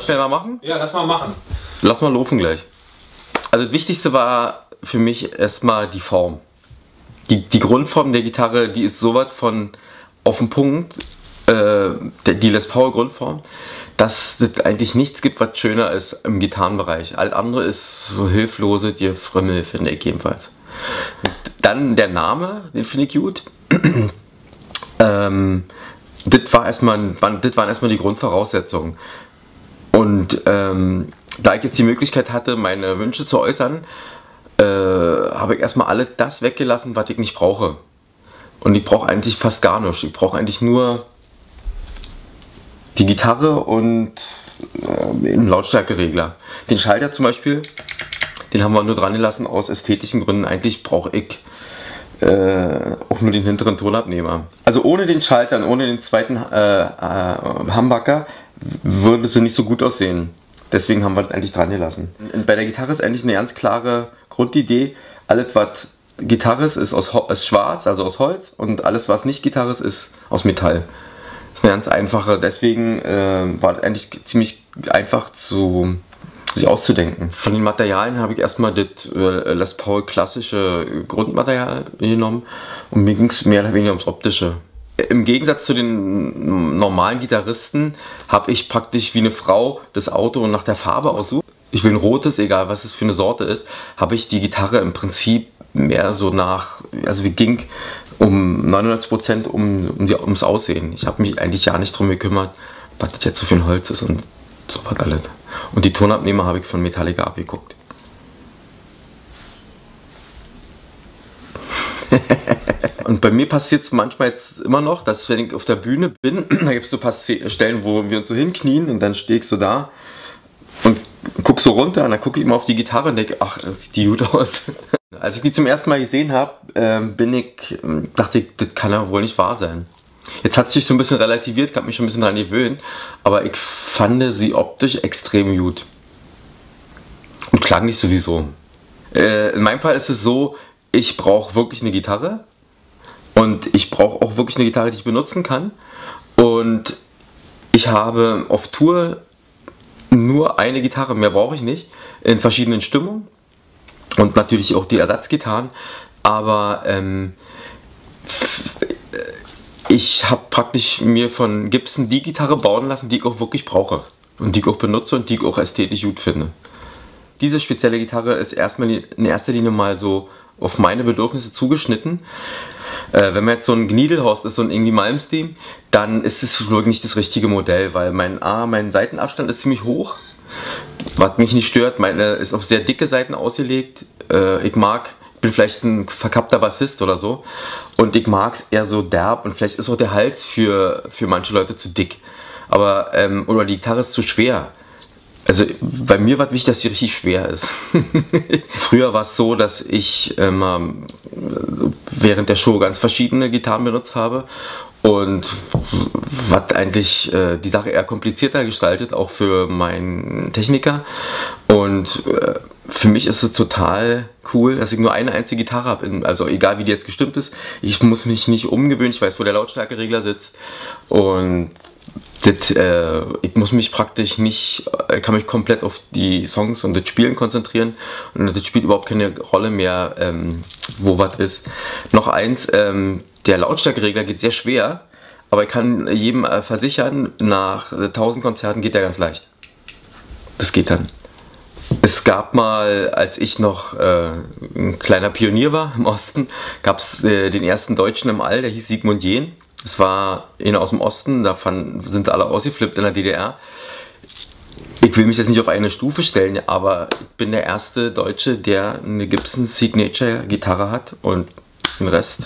wir schnell mal machen? Ja, lass mal machen. Lass mal laufen gleich. Also das Wichtigste war für mich erstmal die Form. Die, die Grundform der Gitarre, die ist so weit von auf den Punkt, äh, die Les Paul Grundform, dass es eigentlich nichts gibt, was schöner ist im Gitarrenbereich. Alles andere ist so hilflose, dir Frimmel, finde ich jedenfalls. Dann der Name, den finde ich gut. ähm, das, war erstmal, das waren erstmal die Grundvoraussetzungen. Und ähm, da ich jetzt die Möglichkeit hatte, meine Wünsche zu äußern, äh, habe ich erstmal alles das weggelassen, was ich nicht brauche. Und ich brauche eigentlich fast gar nichts. Ich brauche eigentlich nur die Gitarre und äh, einen Lautstärkeregler. Den Schalter zum Beispiel, den haben wir nur dran gelassen aus ästhetischen Gründen. Eigentlich brauche ich äh, auch nur den hinteren Tonabnehmer. Also ohne den Schalter und ohne den zweiten äh, äh, Humbucker würde sie nicht so gut aussehen. Deswegen haben wir das eigentlich dran gelassen. Bei der Gitarre ist eigentlich eine ganz klare Grundidee. Alles, was Gitarre ist, ist, aus, ist schwarz, also aus Holz. Und alles, was nicht Gitarre ist, ist aus Metall. Das ist eine ganz einfache. Deswegen äh, war das eigentlich ziemlich einfach zu sich auszudenken. Von den Materialien habe ich erstmal das äh, Les Paul klassische Grundmaterial genommen und mir ging es mehr oder weniger ums Optische. Im Gegensatz zu den normalen Gitarristen habe ich praktisch wie eine Frau das Auto nach der Farbe aussucht. Ich will ein rotes, egal was es für eine Sorte ist, habe ich die Gitarre im Prinzip mehr so nach, also wie ging um 99% um, um die, ums Aussehen. Ich habe mich eigentlich ja nicht darum gekümmert, was das jetzt so ein Holz ist und so was alles. Und die Tonabnehmer habe ich von Metallica abgeguckt. Und bei mir passiert es manchmal jetzt immer noch, dass wenn ich auf der Bühne bin, da gibt es so paar Stellen, wo wir uns so hinknien und dann stehe ich so da und gucke so runter und dann gucke ich immer auf die Gitarre und denke, ach, das sieht die gut aus. Als ich die zum ersten Mal gesehen habe, ähm, bin ich, ähm, dachte ich, das kann ja wohl nicht wahr sein. Jetzt hat sich so ein bisschen relativiert, ich habe mich schon ein bisschen daran gewöhnt, aber ich fand sie optisch extrem gut. Und klang nicht sowieso. Äh, in meinem Fall ist es so, ich brauche wirklich eine Gitarre und ich brauche auch wirklich eine Gitarre, die ich benutzen kann. Und ich habe auf Tour nur eine Gitarre, mehr brauche ich nicht, in verschiedenen Stimmungen und natürlich auch die Ersatzgitarren. Aber ähm, ich habe praktisch mir von Gibson die Gitarre bauen lassen, die ich auch wirklich brauche und die ich auch benutze und die ich auch ästhetisch gut finde. Diese spezielle Gitarre ist erstmal in erster Linie mal so auf meine Bedürfnisse zugeschnitten. Äh, wenn man jetzt so ein Gniedelhorst ist, so ein irgendwie Malmsteen, dann ist es wirklich nicht das richtige Modell, weil mein, A, mein Seitenabstand ist ziemlich hoch, was mich nicht stört. Meine ist auf sehr dicke Seiten ausgelegt. Äh, ich mag bin vielleicht ein verkappter Bassist oder so und ich mag es eher so derb und vielleicht ist auch der Hals für, für manche Leute zu dick. Aber, ähm, oder die Gitarre ist zu schwer. Also bei mir war wichtig, dass sie richtig schwer ist. Früher war es so, dass ich immer während der Show ganz verschiedene Gitarren benutzt habe und was eigentlich äh, die Sache eher komplizierter gestaltet, auch für meinen Techniker. Und äh, für mich ist es total cool, dass ich nur eine einzige Gitarre habe. Also egal wie die jetzt gestimmt ist, ich muss mich nicht umgewöhnen, ich weiß, wo der Lautstärkeregler sitzt. Und das, äh, ich muss mich praktisch nicht, äh, kann mich komplett auf die Songs und das Spielen konzentrieren. Und das spielt überhaupt keine Rolle mehr, ähm, wo was ist. Noch eins, ähm, der Lautstärkeregler geht sehr schwer, aber ich kann jedem äh, versichern, nach 1000 Konzerten geht der ganz leicht. Das geht dann. Es gab mal, als ich noch äh, ein kleiner Pionier war im Osten, gab es äh, den ersten Deutschen im All, der hieß Sigmund Jähn. Es war einer aus dem Osten, da sind alle ausgeflippt in der DDR. Ich will mich jetzt nicht auf eine Stufe stellen, aber ich bin der erste Deutsche, der eine Gibson Signature Gitarre hat und den Rest